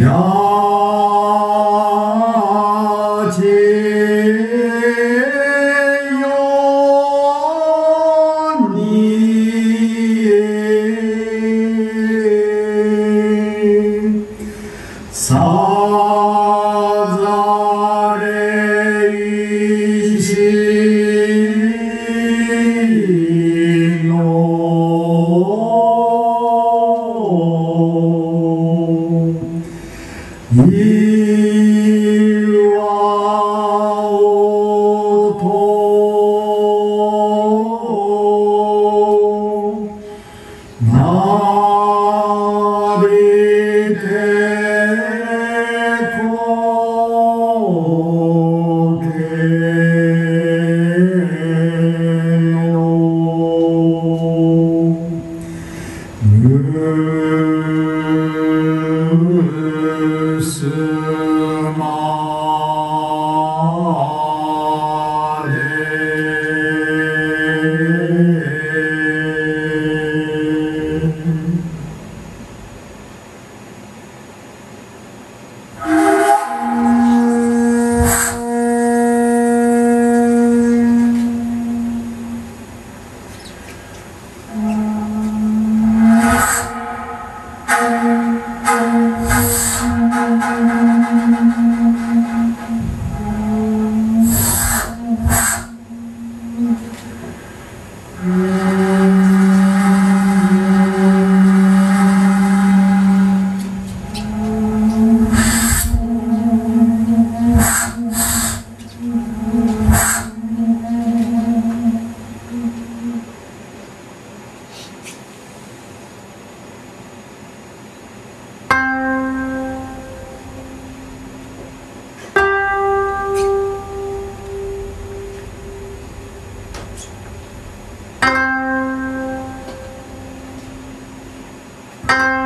야. Sino. Sir. Bye.